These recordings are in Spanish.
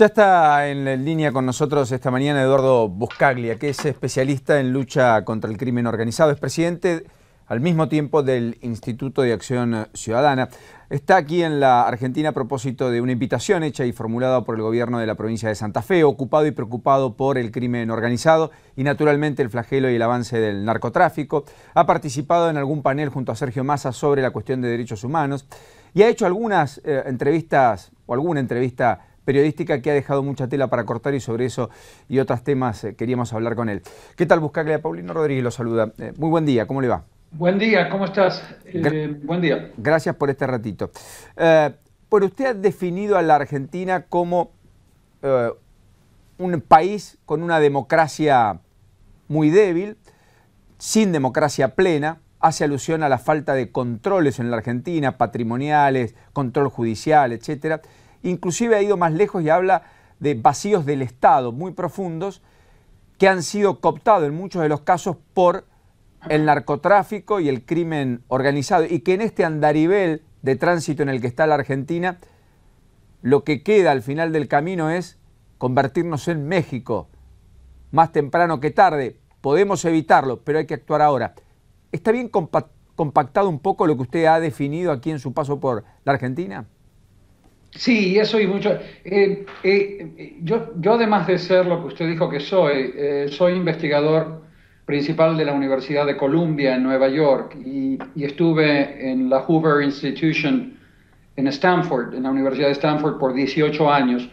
Ya está en línea con nosotros esta mañana Eduardo Buscaglia, que es especialista en lucha contra el crimen organizado. Es presidente al mismo tiempo del Instituto de Acción Ciudadana. Está aquí en la Argentina a propósito de una invitación hecha y formulada por el gobierno de la provincia de Santa Fe, ocupado y preocupado por el crimen organizado y naturalmente el flagelo y el avance del narcotráfico. Ha participado en algún panel junto a Sergio Massa sobre la cuestión de derechos humanos y ha hecho algunas eh, entrevistas o alguna entrevista periodística que ha dejado mucha tela para cortar y sobre eso y otros temas eh, queríamos hablar con él. ¿Qué tal, Buscaglia? Paulino Rodríguez lo saluda. Eh, muy buen día, ¿cómo le va? Buen día, ¿cómo estás? Eh, buen día. Gracias por este ratito. bueno, usted ha definido a la Argentina como un país con una democracia muy débil, sin democracia plena, hace alusión a la falta de controles en la Argentina, patrimoniales, control judicial, etcétera inclusive ha ido más lejos y habla de vacíos del Estado muy profundos que han sido cooptados en muchos de los casos por el narcotráfico y el crimen organizado y que en este andarivel de tránsito en el que está la Argentina, lo que queda al final del camino es convertirnos en México, más temprano que tarde. Podemos evitarlo, pero hay que actuar ahora. ¿Está bien compactado un poco lo que usted ha definido aquí en su paso por la Argentina? Sí, eso y mucho. Eh, eh, yo, yo, además de ser lo que usted dijo que soy, eh, soy investigador principal de la Universidad de Columbia en Nueva York y, estuve en la Hoover Institution en Stanford, en la Universidad de Stanford por 18 años.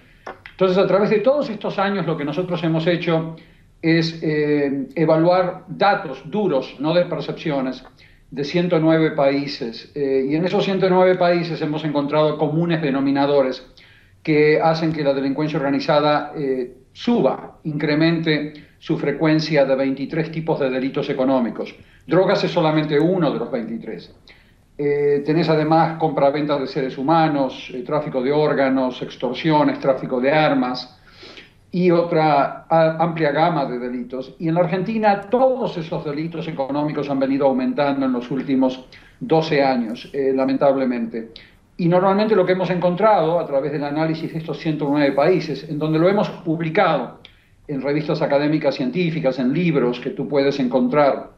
Entonces, a través de todos estos años, lo que nosotros hemos hecho es evaluar datos duros, no de percepciones, de 109 países. Eh, y en esos 109 países hemos encontrado comunes denominadores que hacen que la delincuencia organizada eh, suba, incremente su frecuencia de 23 tipos de delitos económicos. Drogas es solamente uno de los 23. Eh, tenés además compra-venta de seres humanos, tráfico de órganos, extorsiones, tráfico de armas, y otra amplia gama de delitos. Y en la Argentina todos esos delitos económicos han venido aumentando en los últimos 12 años, eh, lamentablemente. Y normalmente lo que hemos encontrado a través del análisis de estos 109 países, en donde lo hemos publicado en revistas académicas científicas, en libros que tú puedes encontrar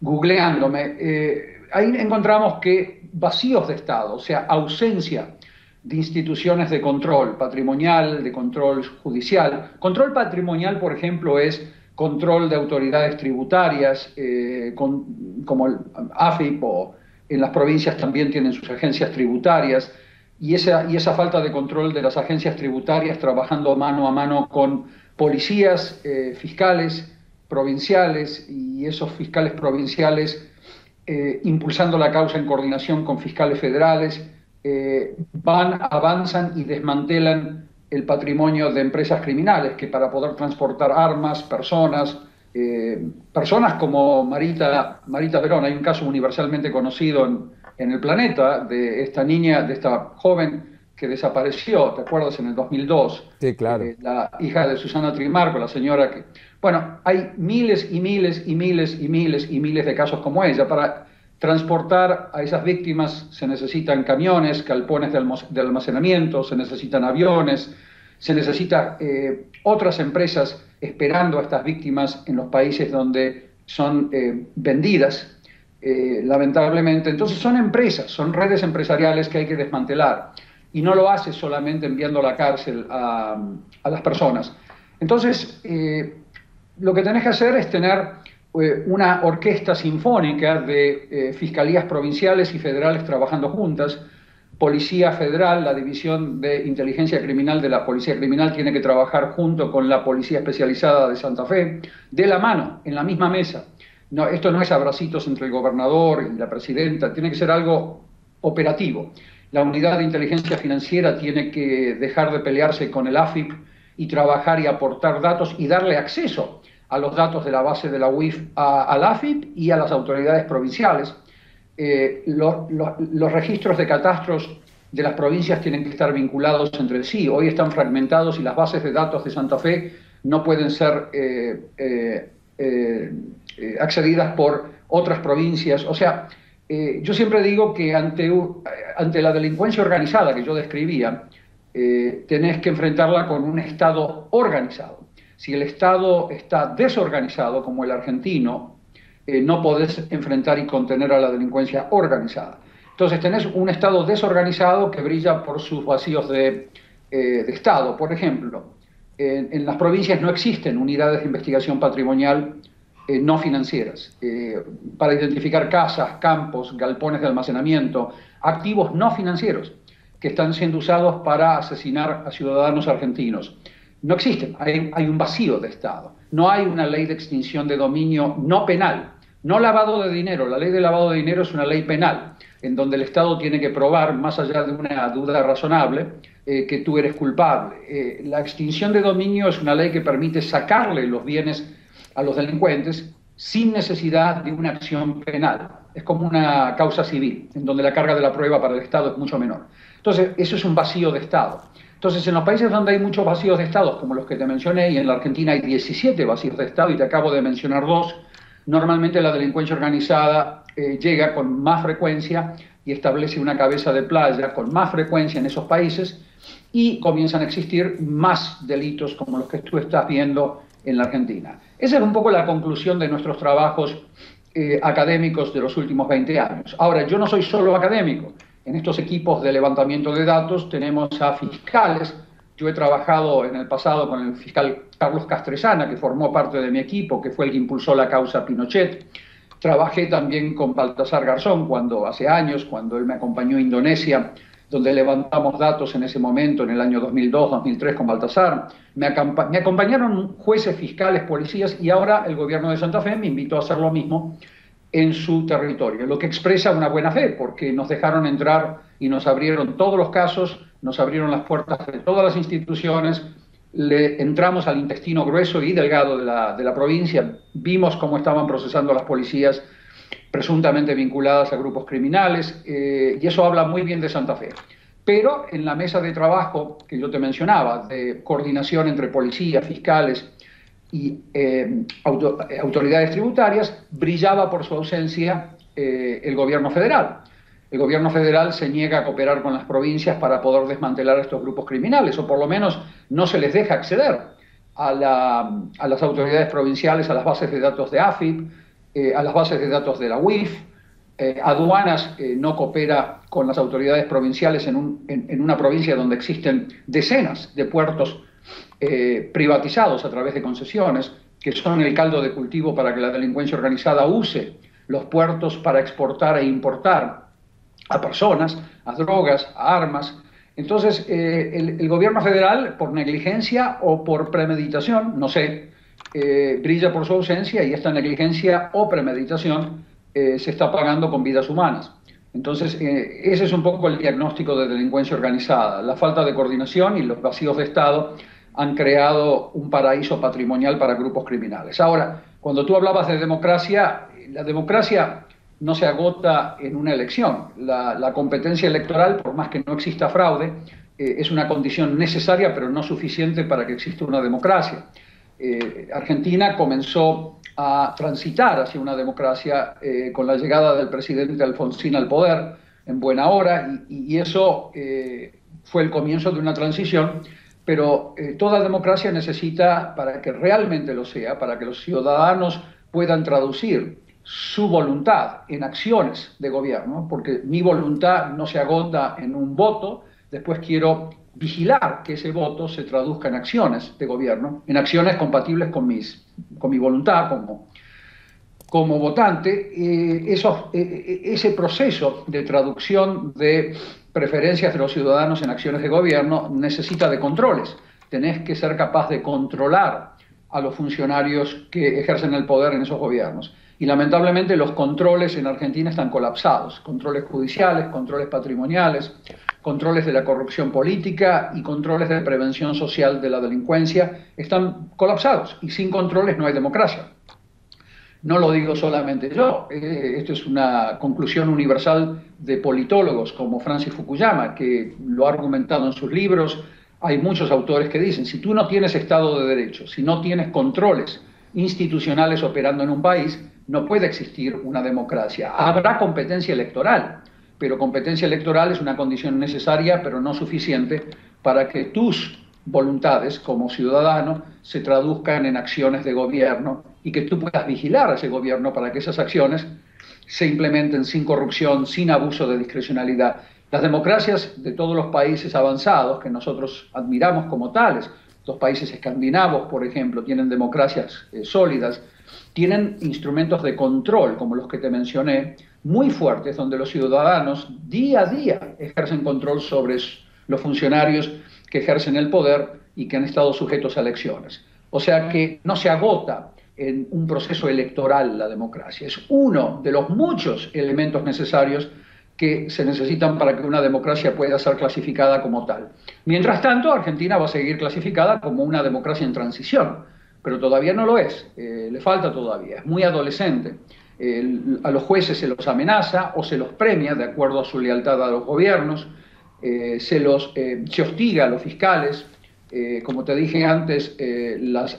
googleándome, eh, ahí encontramos que vacíos de Estado, o sea, ausencia de instituciones de control patrimonial, de control judicial. Control patrimonial, por ejemplo, es control de autoridades tributarias, eh, como el AFIP o en las provincias también tienen sus agencias tributarias, y esa, y esa falta de control de las agencias tributarias trabajando mano a mano con policías, eh, fiscales provinciales y esos fiscales provinciales eh, impulsando la causa en coordinación con fiscales federales eh, van, avanzan y desmantelan el patrimonio de empresas criminales que para poder transportar armas, personas, eh, personas como Marita, Marita Verón, hay un caso universalmente conocido en, en, el planeta de esta niña, de esta joven que desapareció, ¿te acuerdas? En el 2002. Sí, claro. Eh, la hija de Susana Trimarco, la señora que... Bueno, hay miles y miles y miles y miles y miles de casos como ella. Para transportar a esas víctimas se necesitan camiones, calpones de almacenamiento, se necesitan aviones, se necesitan eh, otras empresas esperando a estas víctimas en los países donde son eh, vendidas, eh, lamentablemente. Entonces son empresas, son redes empresariales que hay que desmantelar y no lo hace solamente enviando a la cárcel a, a las personas. Entonces, lo que tenés que hacer es tener eh, una orquesta sinfónica de eh, fiscalías provinciales y federales trabajando juntas. Policía Federal, la División de Inteligencia Criminal de la Policía Criminal, tiene que trabajar junto con la Policía Especializada de Santa Fe, de la mano, en la misma mesa. No, esto no es abracitos entre el gobernador y la presidenta, tiene que ser algo operativo. La Unidad de Inteligencia Financiera tiene que dejar de pelearse con el AFIP y trabajar y aportar datos y darle acceso a los datos de la base de la UIF a, la AFIP y a las autoridades provinciales. Eh, los registros de catastros de las provincias tienen que estar vinculados entre sí. Hoy están fragmentados y las bases de datos de Santa Fe no pueden ser eh, eh, accedidas por otras provincias. O sea, yo siempre digo que ante, ante la delincuencia organizada que yo describía, tenés que enfrentarla con un Estado organizado. Si el Estado está desorganizado, como el argentino, eh, no podés enfrentar y contener a la delincuencia organizada. Entonces tenés un Estado desorganizado que brilla por sus vacíos de, eh, Estado. Por ejemplo, en, las provincias no existen unidades de investigación patrimonial no financieras para identificar casas, campos, galpones de almacenamiento, activos no financieros que están siendo usados para asesinar a ciudadanos argentinos. No existen, hay, un vacío de Estado. No hay una ley de extinción de dominio no penal, no lavado de dinero. La ley de lavado de dinero es una ley penal, en donde el Estado tiene que probar, más allá de una duda razonable, eh, que tú eres culpable. Eh, la extinción de dominio es una ley que permite sacarle los bienes a los delincuentes sin necesidad de una acción penal. Es como una causa civil, en donde la carga de la prueba para el Estado es mucho menor. Entonces, eso es un vacío de Estado. Entonces, en los países donde hay muchos vacíos de Estado, como los que te mencioné, y en la Argentina hay 17 vacíos de Estado, y te acabo de mencionar dos, normalmente la delincuencia organizada eh, llega con más frecuencia y establece una cabeza de playa con más frecuencia en esos países y comienzan a existir más delitos como los que tú estás viendo en la Argentina. Esa es un poco la conclusión de nuestros trabajos eh, académicos de los últimos 20 años. Ahora, yo no soy solo académico, en estos equipos de levantamiento de datos tenemos a fiscales. Yo he trabajado en el pasado con el fiscal Carlos Castresana, que formó parte de mi equipo, que fue el que impulsó la causa Pinochet. Trabajé también con Baltasar Garzón cuando hace años, cuando él me acompañó a Indonesia, donde levantamos datos en ese momento, en el año 2002-2003 con Baltasar. Me, me acompañaron jueces, fiscales, policías y ahora el gobierno de Santa Fe me invitó a hacer lo mismo en su territorio, lo que expresa una buena fe, porque nos dejaron entrar y nos abrieron todos los casos, nos abrieron las puertas de todas las instituciones, le entramos al intestino grueso y delgado de la, de la provincia, vimos cómo estaban procesando las policías presuntamente vinculadas a grupos criminales, eh, y eso habla muy bien de Santa Fe. Pero en la mesa de trabajo que yo te mencionaba, de coordinación entre policías, fiscales, y eh, autoridades tributarias, brillaba por su ausencia eh, el gobierno federal. El gobierno federal se niega a cooperar con las provincias para poder desmantelar a estos grupos criminales, o por lo menos no se les deja acceder a, las autoridades provinciales, a las bases de datos de AFIP, eh, a las bases de datos de la UIF. aduanas no coopera con las autoridades provinciales en, en una provincia donde existen decenas de puertos eh, privatizados a través de concesiones, que son el caldo de cultivo para que la delincuencia organizada use los puertos para exportar e importar a personas, a drogas, a armas. Entonces, eh, el, gobierno federal, por negligencia o por premeditación, no sé, eh, brilla por su ausencia y esta negligencia o premeditación se está pagando con vidas humanas. Entonces, ese es un poco el diagnóstico de delincuencia organizada, la falta de coordinación y los vacíos de Estado han creado un paraíso patrimonial para grupos criminales. Ahora, cuando tú hablabas de democracia, la democracia no se agota en una elección. La, competencia electoral, por más que no exista fraude, eh, es una condición necesaria, pero no suficiente para que exista una democracia. Eh, Argentina comenzó a transitar hacia una democracia eh, con la llegada del presidente Alfonsín al poder en buena hora, y, eso fue el comienzo de una transición pero eh, toda democracia necesita, para que realmente lo sea, para que los ciudadanos puedan traducir su voluntad en acciones de gobierno, porque mi voluntad no se agota en un voto, después quiero vigilar que ese voto se traduzca en acciones de gobierno, en acciones compatibles con, mis, con mi voluntad como, como votante. Eh, eh, ese proceso de traducción de preferencias de los ciudadanos en acciones de gobierno necesita de controles. Tenés que ser capaz de controlar a los funcionarios que ejercen el poder en esos gobiernos. Y lamentablemente los controles en Argentina están colapsados. Controles judiciales, controles patrimoniales, controles de la corrupción política y controles de prevención social de la delincuencia están colapsados. Y sin controles no hay democracia. No lo digo solamente yo, eh, esto es una conclusión universal de politólogos como Francis Fukuyama, que lo ha argumentado en sus libros. Hay muchos autores que dicen, si tú no tienes Estado de Derecho, si no tienes controles institucionales operando en un país, no puede existir una democracia. Habrá competencia electoral, pero competencia electoral es una condición necesaria, pero no suficiente para que tus voluntades como ciudadano se traduzcan en acciones de gobierno y que tú puedas vigilar a ese gobierno para que esas acciones se implementen sin corrupción, sin abuso de discrecionalidad. Las democracias de todos los países avanzados, que nosotros admiramos como tales, los países escandinavos, por ejemplo, tienen democracias eh, sólidas, tienen instrumentos de control, como los que te mencioné, muy fuertes, donde los ciudadanos día a día ejercen control sobre los funcionarios que ejercen el poder y que han estado sujetos a elecciones. O sea que no se agota en un proceso electoral la democracia, es uno de los muchos elementos necesarios que se necesitan para que una democracia pueda ser clasificada como tal. Mientras tanto, Argentina va a seguir clasificada como una democracia en transición, pero todavía no lo es, eh, le falta todavía, es muy adolescente. a los jueces se los amenaza o se los premia de acuerdo a su lealtad a los gobiernos, eh, se, los, eh, se hostiga a los fiscales, como te dije antes, las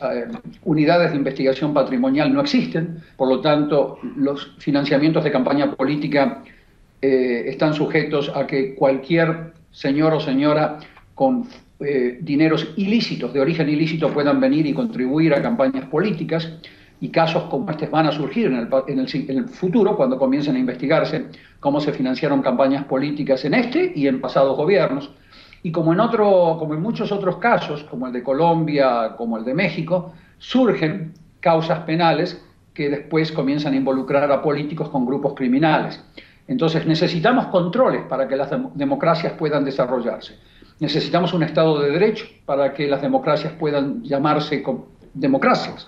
unidades de investigación patrimonial no existen, por lo tanto, los financiamientos de campaña política eh, están sujetos a que cualquier señor o señora con eh, dineros ilícitos, de origen ilícito, puedan venir y contribuir a campañas políticas. Y casos como este van a surgir en el, futuro cuando comiencen a investigarse cómo se financiaron campañas políticas en este y en pasados gobiernos. Y como en, otro, como en muchos otros casos, como el de Colombia, como el de México, surgen causas penales que después comienzan a involucrar a políticos con grupos criminales. Entonces necesitamos controles para que las democracias puedan desarrollarse. Necesitamos un Estado de Derecho para que las democracias puedan llamarse democracias.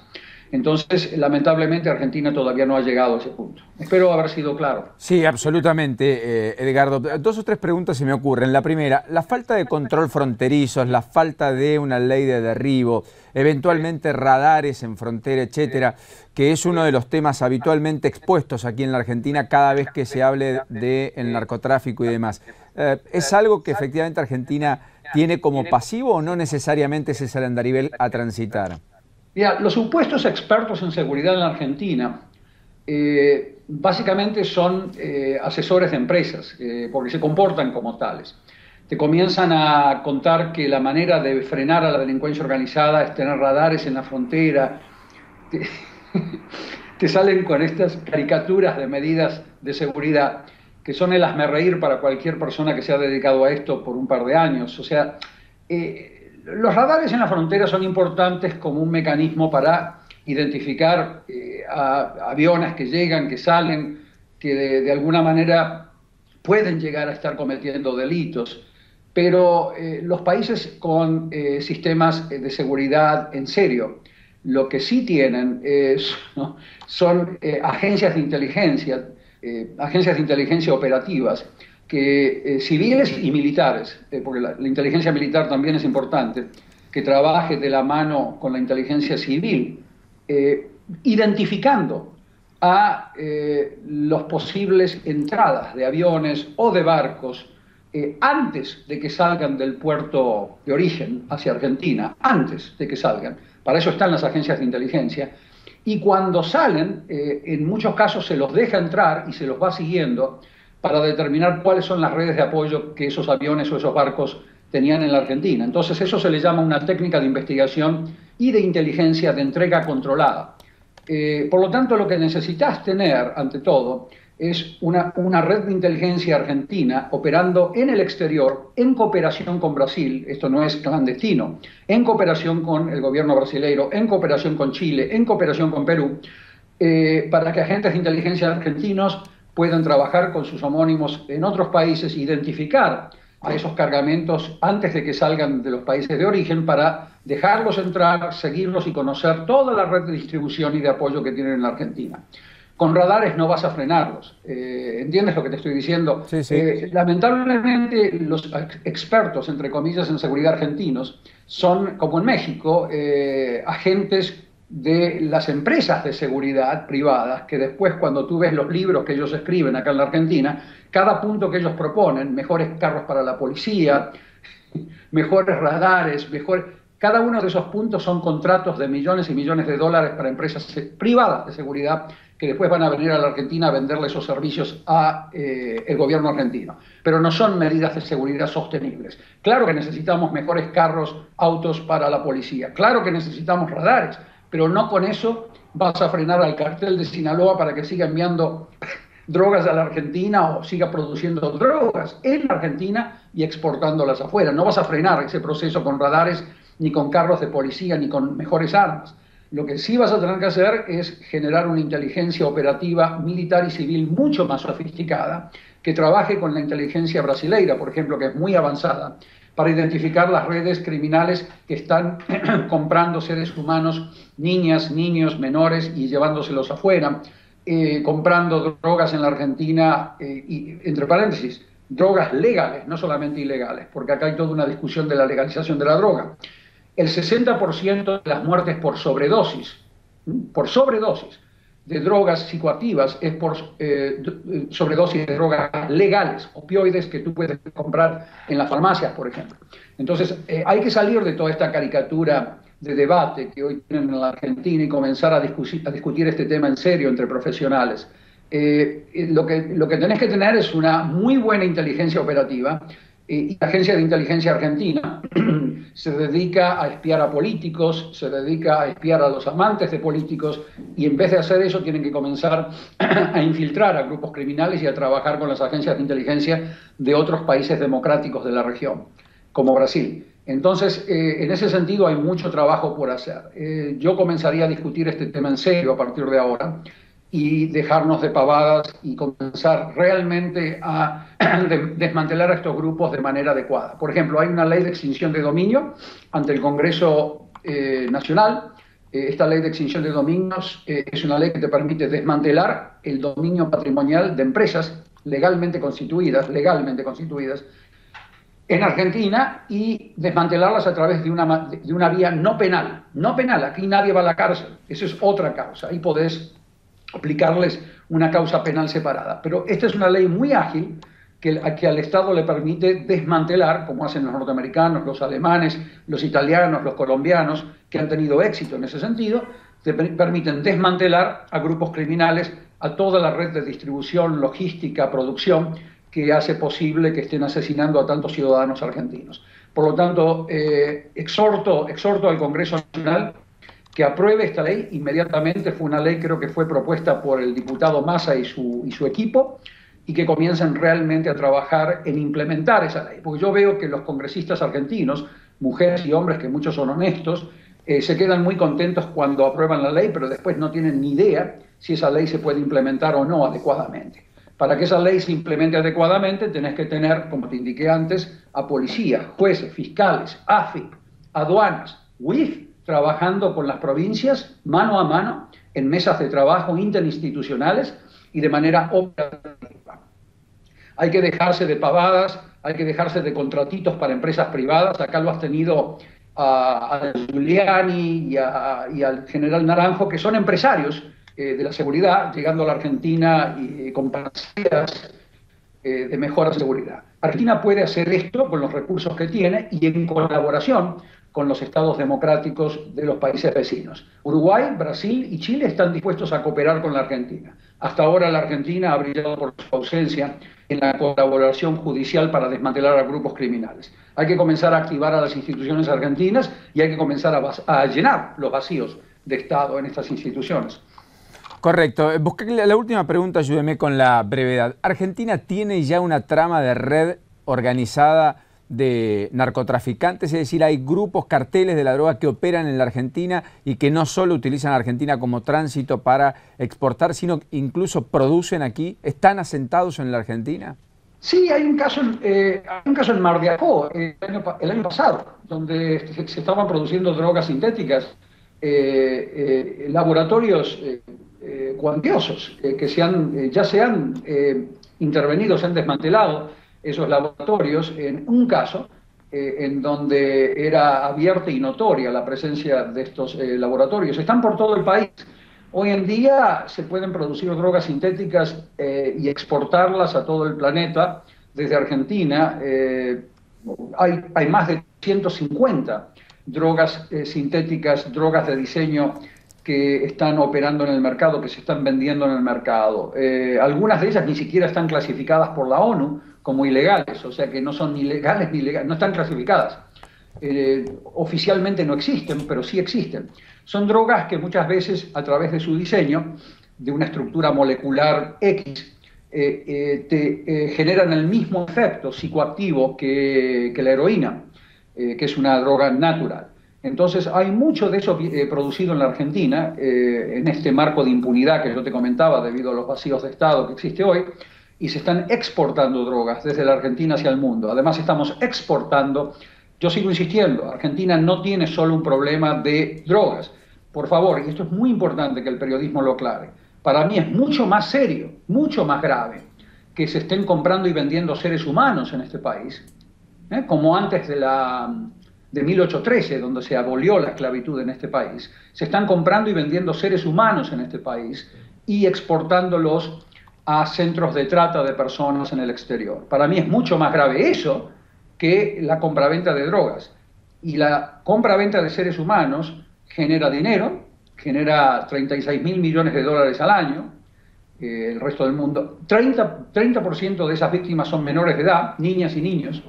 Entonces, lamentablemente, Argentina todavía no ha llegado a ese punto. Espero haber sido claro. Sí, absolutamente, eh, Edgardo. Dos o tres preguntas se me ocurren. La primera, la falta de control fronterizo, la falta de una ley de derribo, eventualmente radares en frontera, etcétera, que es uno de los temas habitualmente expuestos aquí en la Argentina cada vez que se hable del narcotráfico y demás. Eh, ¿Es algo que efectivamente Argentina tiene como pasivo o no necesariamente es ese el andarivel a transitar? Mira, los supuestos expertos en seguridad en la Argentina eh, básicamente son eh, asesores de empresas, eh, porque se comportan como tales. Te comienzan a contar que la manera de frenar a la delincuencia organizada es tener radares en la frontera. Te, salen con estas caricaturas de medidas de seguridad que son el reír para cualquier persona que se ha dedicado a esto por un par de años. O sea, los radares en la frontera son importantes como un mecanismo para identificar eh, aviones que llegan, que salen, que de, alguna manera pueden llegar a estar cometiendo delitos. Pero eh, los países con eh, sistemas de seguridad en serio, lo que sí tienen son agencias de inteligencia, agencias de inteligencia operativas, que eh, civiles y militares, eh, porque la, inteligencia militar también es importante, que trabaje de la mano con la inteligencia civil, eh, identificando a los posibles entradas de aviones o de barcos antes de que salgan del puerto de origen hacia Argentina, antes de que salgan. Para eso están las agencias de inteligencia. Y cuando salen, en muchos casos se los deja entrar y se los va siguiendo para determinar cuáles son las redes de apoyo que esos aviones o esos barcos tenían en la Argentina. Entonces eso se le llama una técnica de investigación y de inteligencia de entrega controlada. Eh, por lo tanto, lo que necesitas tener, ante todo, es una, una, red de inteligencia argentina operando en el exterior, en cooperación con Brasil, esto no es clandestino, en cooperación con el gobierno brasileño, en cooperación con Chile, en cooperación con Perú, eh, para que agentes de inteligencia argentinos puedan trabajar con sus homónimos en otros países, identificar a esos cargamentos antes de que salgan de los países de origen para dejarlos entrar, seguirlos y conocer toda la red de distribución y de apoyo que tienen en la Argentina. Con radares no vas a frenarlos. Eh, ¿Entiendes lo que te estoy diciendo? Sí, sí. Eh, lamentablemente los expertos, entre comillas, en seguridad argentinos son, como en México, eh, agentes de las empresas de seguridad privadas, que después cuando tú ves los libros que ellos escriben acá en la Argentina, cada punto que ellos proponen, mejores carros para la policía, mejores radares, mejor, Cada uno de esos puntos son contratos de millones y millones de dólares para empresas privadas de seguridad que después van a venir a la Argentina a venderle esos servicios al eh, gobierno argentino. Pero no son medidas de seguridad sostenibles. Claro que necesitamos mejores carros, autos para la policía. Claro que necesitamos radares, pero no con eso vas a frenar al cartel de Sinaloa para que siga enviando drogas a la Argentina o siga produciendo drogas en la Argentina y exportándolas afuera. No vas a frenar ese proceso con radares ni con carros de policía, ni con mejores armas. Lo que sí vas a tener que hacer es generar una inteligencia operativa militar y civil mucho más sofisticada, que trabaje con la inteligencia brasileira, por ejemplo, que es muy avanzada, para identificar las redes criminales que están comprando seres humanos, niñas, niños, menores y llevándoselos afuera, eh, comprando drogas en la Argentina, eh, y, entre paréntesis, drogas legales, no solamente ilegales, porque acá hay toda una discusión de la legalización de la droga. El 60% de las muertes por sobredosis, por sobredosis de drogas psicoactivas es por eh, sobredosis de drogas legales, opioides que tú puedes comprar en las farmacias, por ejemplo. Entonces, eh, hay que salir de toda esta caricatura de debate que hoy tienen en la Argentina y comenzar a discutir, a discutir este tema en serio entre profesionales. Eh, lo, que, lo que tenés que tener es una muy buena inteligencia operativa y la Agencia de Inteligencia Argentina se dedica a espiar a políticos, se dedica a espiar a los amantes de políticos y en vez de hacer eso tienen que comenzar a infiltrar a grupos criminales y a trabajar con las agencias de inteligencia de otros países democráticos de la región, como Brasil. Entonces, eh, en ese sentido hay mucho trabajo por hacer. Eh, yo comenzaría a discutir este tema en serio a partir de ahora y dejarnos de pavadas y comenzar realmente a desmantelar a estos grupos de manera adecuada. Por ejemplo, hay una ley de extinción de dominio ante el Congreso eh, Nacional. Eh, esta ley de extinción de dominios eh, es una ley que te permite desmantelar el dominio patrimonial de empresas legalmente constituidas, legalmente constituidas, en Argentina y desmantelarlas a través de una, de una vía no penal. No penal, aquí nadie va a la cárcel, eso es otra causa. Ahí podés aplicarles una causa penal separada. Pero esta es una ley muy ágil que, al Estado le permite desmantelar, como hacen los norteamericanos, los alemanes, los italianos, los colombianos, que han tenido éxito en ese sentido, te permiten desmantelar a grupos criminales, a toda la red de distribución, logística, producción, que hace posible que estén asesinando a tantos ciudadanos argentinos. Por lo tanto, eh, exhorto al Congreso Nacional que apruebe esta ley inmediatamente. Fue una ley creo que fue propuesta por el diputado Massa y su, y su equipo y que comiencen realmente a trabajar en implementar esa ley. Porque yo veo que los congresistas argentinos, mujeres y hombres que muchos son honestos, eh, se quedan muy contentos cuando aprueban la ley, pero después no tienen ni idea si esa ley se puede implementar o no adecuadamente. Para que esa ley se implemente adecuadamente, tenés que tener, como te indiqué antes, a policías, jueces, fiscales, AFIP, aduanas, WIF trabajando con las provincias mano a mano en mesas de trabajo interinstitucionales y de manera operativa. Hay que dejarse de pavadas, hay que dejarse de contratitos para empresas privadas. Acá lo has tenido a, Giuliani y, al general Naranjo, que son empresarios eh, de la seguridad, llegando a la Argentina y, con partidas eh, de mejora seguridad. Argentina puede hacer esto con los recursos que tiene y en colaboración con los estados democráticos de los países vecinos. Uruguay, Brasil y Chile están dispuestos a cooperar con la Argentina. Hasta ahora la Argentina ha brillado por su ausencia en la colaboración judicial para desmantelar a grupos criminales. Hay que comenzar a activar a las instituciones argentinas y hay que comenzar a, llenar los vacíos de Estado en estas instituciones. Correcto. Busqué la última pregunta, ayúdeme con la brevedad. ¿Argentina tiene ya una trama de red organizada de narcotraficantes, es decir, hay grupos, carteles de la droga que operan en la Argentina y que no solo utilizan a Argentina como tránsito para exportar, sino incluso producen aquí, están asentados en la Argentina. Sí, hay un caso, eh, un caso en Mar Ajó, el, año, pasado, donde se, estaban produciendo drogas sintéticas, eh, eh, laboratorios cuantiosos que se han, ya se han intervenido, se han desmantelado esos laboratorios en un caso eh, en donde era abierta y notoria la presencia de estos eh, laboratorios. Están por todo el país. Hoy en día se pueden producir drogas sintéticas eh, y exportarlas a todo el planeta desde Argentina. hay, hay más de 150 drogas sintéticas, drogas de diseño que están operando en el mercado, que se están vendiendo en el mercado. Eh, algunas de ellas ni siquiera están clasificadas por la ONU como ilegales, o sea que no son ni legales ni ilegales, no están clasificadas. Eh, oficialmente no existen, pero sí existen. Son drogas que muchas veces, a través de su diseño, de una estructura molecular X, eh, te generan el mismo efecto psicoactivo que la heroína, que es una droga natural. Entonces hay mucho de eso eh, producido en la Argentina, eh, en este marco de impunidad que yo te comentaba debido a los vacíos de Estado que existe hoy, y se están exportando drogas desde la Argentina hacia el mundo. Además estamos exportando, yo sigo insistiendo, Argentina no tiene solo un problema de drogas. Por favor, y esto es muy importante que el periodismo lo aclare, para mí es mucho más serio, mucho más grave que se estén comprando y vendiendo seres humanos en este país, ¿eh? como antes de la de 1813, donde se abolió la esclavitud en este país, se están comprando y vendiendo seres humanos en este país y exportándolos a centros de trata de personas en el exterior. Para mí es mucho más grave eso que la compraventa de drogas. Y la compraventa de seres humanos genera dinero, genera 36 mil millones de dólares al año, eh, el resto del mundo. 30%, 30 de esas víctimas son menores de edad, niñas y niños.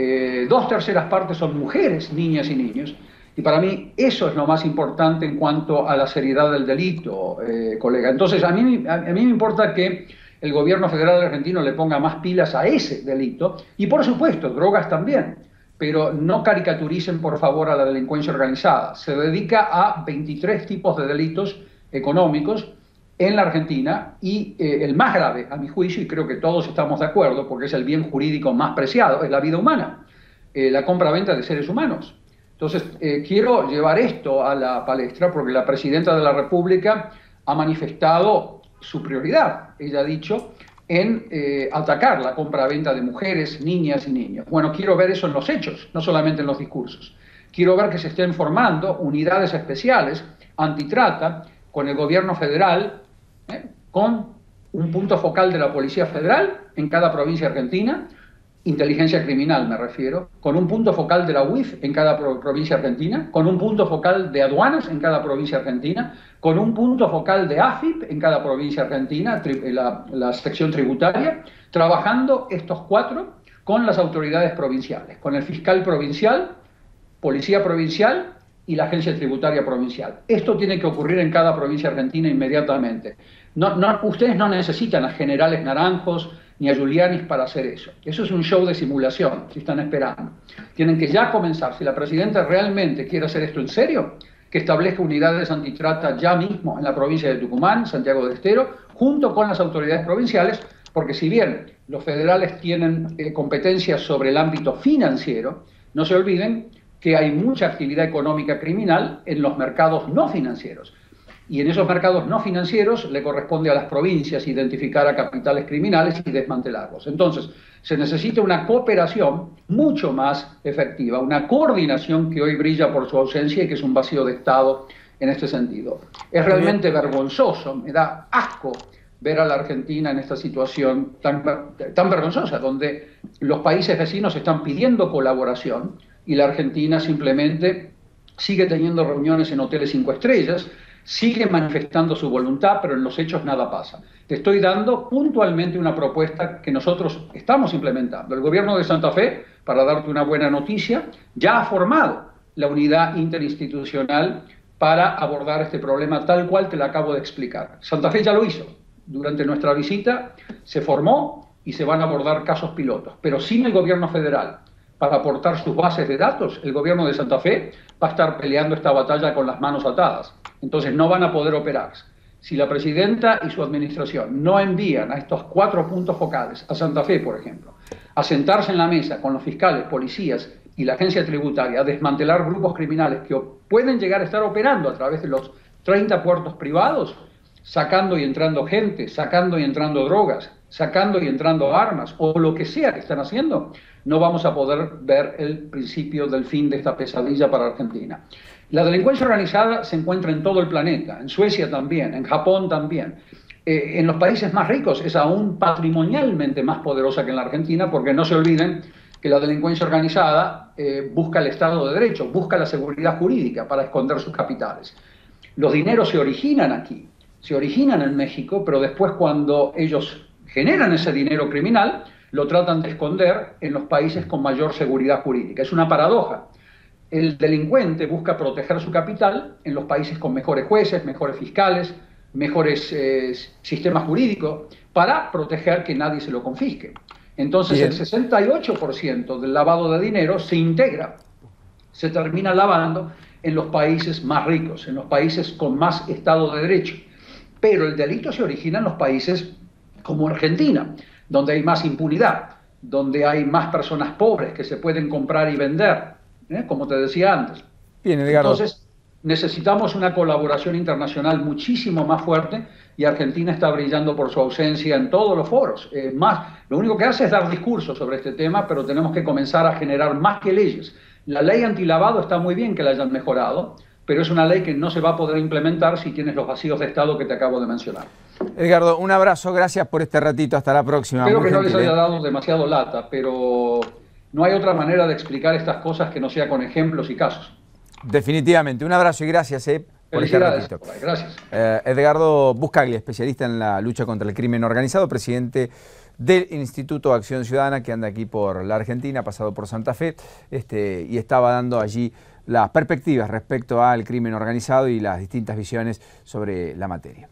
Eh, dos terceras partes son mujeres, niñas y niños. Y para mí eso es lo más importante en cuanto a la seriedad del delito, eh, colega. Entonces, a mí, a, mí me importa que el gobierno federal argentino le ponga más pilas a ese delito. Y por supuesto, drogas también. Pero no caricaturicen, por favor, a la delincuencia organizada. Se dedica a 23 tipos de delitos económicos en la Argentina y eh, el más grave, a mi juicio, y creo que todos estamos de acuerdo, porque es el bien jurídico más preciado, es la vida humana, eh, la compra-venta de seres humanos. Entonces, eh, quiero llevar esto a la palestra porque la presidenta de la República ha manifestado su prioridad, ella ha dicho, en atacar la compra-venta de mujeres, niñas y niños. Bueno, quiero ver eso en los hechos, no solamente en los discursos. Quiero ver que se estén formando unidades especiales antitrata con el gobierno federal ¿eh? con un punto focal de la Policía Federal en cada provincia argentina, inteligencia criminal me refiero, con un punto focal de la UIF en cada provincia argentina, con un punto focal de aduanas en cada provincia argentina, con un punto focal de AFIP en cada provincia argentina, la, la sección tributaria, trabajando estos cuatro con las autoridades provinciales, con el fiscal provincial, policía provincial y la agencia tributaria provincial. Esto tiene que ocurrir en cada provincia argentina inmediatamente. No, ustedes no necesitan a generales naranjos ni a Giulianis para hacer eso. Eso es un show de simulación, si están esperando. Tienen que ya comenzar. Si la presidenta realmente quiere hacer esto en serio, que establezca unidades antitrata ya mismo en la provincia de Tucumán, Santiago de Estero, junto con las autoridades provinciales, porque si bien los federales tienen eh, competencias sobre el ámbito financiero, no se olviden que hay mucha actividad económica criminal en los mercados no financieros. Y en esos mercados no financieros le corresponde a las provincias identificar a capitales criminales y desmantelarlos. Entonces, se necesita una cooperación mucho más efectiva, una coordinación que hoy brilla por su ausencia y que es un vacío de Estado en este sentido. Es realmente vergonzoso, me da asco ver a la Argentina en esta situación tan, tan vergonzosa, donde los países vecinos están pidiendo colaboración y la Argentina simplemente sigue teniendo reuniones en hoteles cinco estrellas, sigue manifestando su voluntad, pero en los hechos nada pasa. Te estoy dando puntualmente una propuesta que nosotros estamos implementando. El gobierno de Santa Fe, para darte una buena noticia, ya ha formado la unidad interinstitucional para abordar este problema tal cual te lo acabo de explicar. Santa Fe ya lo hizo. Durante nuestra visita se formó y se van a abordar casos pilotos, pero sin el gobierno federal, para aportar sus bases de datos, el gobierno de Santa Fe va a estar peleando esta batalla con las manos atadas. Entonces no van a poder operar. Si la presidenta y su administración no envían a estos cuatro puntos focales, a Santa Fe, por ejemplo, a sentarse en la mesa con los fiscales, policías y la agencia tributaria, a desmantelar grupos criminales que pueden llegar a estar operando a través de los 30 puertos privados, sacando y entrando gente, sacando y entrando drogas, sacando y entrando armas, o lo que sea que están haciendo, no vamos a poder ver el principio del fin de esta pesadilla para Argentina. La delincuencia organizada se encuentra en todo el planeta, en Suecia también, en Japón también. Eh, en los países más ricos es aún patrimonialmente más poderosa que en la Argentina, porque no se olviden que la delincuencia organizada eh, busca el Estado de Derecho, busca la seguridad jurídica para esconder sus capitales. Los dineros se originan aquí, se originan en México, pero después cuando ellos generan ese dinero criminal, lo tratan de esconder en los países con mayor seguridad jurídica. Es una paradoja. El delincuente busca proteger su capital en los países con mejores jueces, mejores fiscales, mejores eh, sistemas jurídicos, para proteger que nadie se lo confisque. Entonces el 68% del lavado de dinero se integra, se termina lavando en los países más ricos, en los países con más Estado de Derecho. Pero el delito se origina en los países como Argentina, donde hay más impunidad, donde hay más personas pobres que se pueden comprar y vender, ¿eh? como te decía antes. Bien, Entonces, necesitamos una colaboración internacional muchísimo más fuerte y Argentina está brillando por su ausencia en todos los foros. Eh, más, lo único que hace es dar discursos sobre este tema, pero tenemos que comenzar a generar más que leyes. La ley antilavado está muy bien que la hayan mejorado, pero es una ley que no se va a poder implementar si tienes los vacíos de Estado que te acabo de mencionar. Edgardo, un abrazo, gracias por este ratito, hasta la próxima. Espero que no les haya ¿eh? dado demasiado lata, pero no hay otra manera de explicar estas cosas que no sea con ejemplos y casos. Definitivamente, un abrazo y gracias eh, por este ratito. Gracias. Eh, Edgardo Buscaglia, especialista en la lucha contra el crimen organizado, presidente del Instituto Acción Ciudadana, que anda aquí por la Argentina, pasado por Santa Fe, este, y estaba dando allí las perspectivas respecto al crimen organizado y las distintas visiones sobre la materia.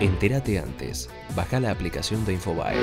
Entérate antes. Baja la aplicación de Infobae.